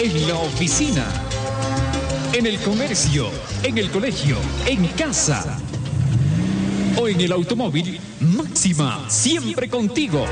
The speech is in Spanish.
en la oficina, en el comercio, en el colegio, en casa o en el automóvil, Máxima, siempre contigo.